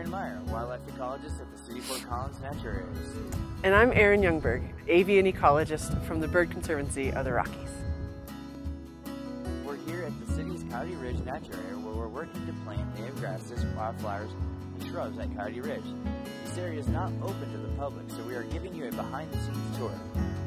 Aaron Meyer, wildlife ecologist at the City Fort Collins Natural Areas. And I'm Erin Youngberg, avian ecologist from the Bird Conservancy of the Rockies. We're here at the city's Coyote Ridge Natural Area where we're working to plant native grasses, wildflowers, and shrubs at Coyote Ridge. This area is not open to the public, so we are giving you a behind-the-scenes tour.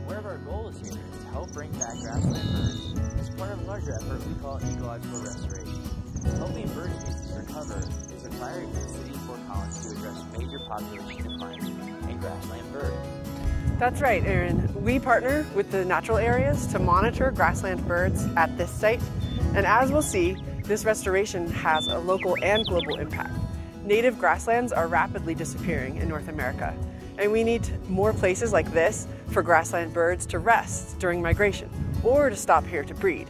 One of our goals here is to help bring back grassland birds as part of a larger effort we call ecological restoration. Helping species recover is for the city of Fort Collins to address major population declines in grassland birds. That's right, Erin. We partner with the natural areas to monitor grassland birds at this site. And as we'll see, this restoration has a local and global impact. Native grasslands are rapidly disappearing in North America, and we need more places like this for grassland birds to rest during migration or to stop here to breed.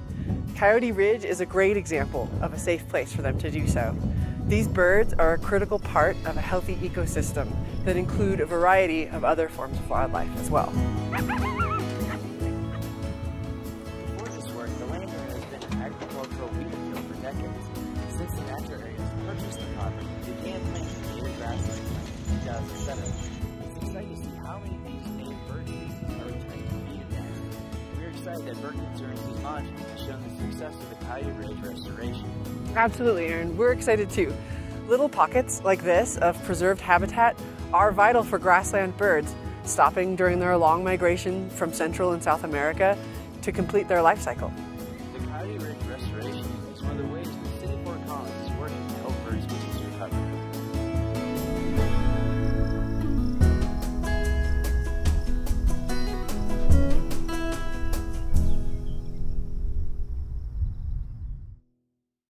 Coyote Ridge is a great example of a safe place for them to do so. These birds are a critical part of a healthy ecosystem that include a variety of other forms of wildlife as well. Before this work, the land here has been an agricultural wheat field for decades. Since the natural areas purchased the property, they began planting native grassland in 2007. Excited that Bird has shown the success of the Coyote Ridge restoration. Absolutely, Erin. We're excited too. Little pockets like this of preserved habitat are vital for grassland birds, stopping during their long migration from Central and South America to complete their life cycle.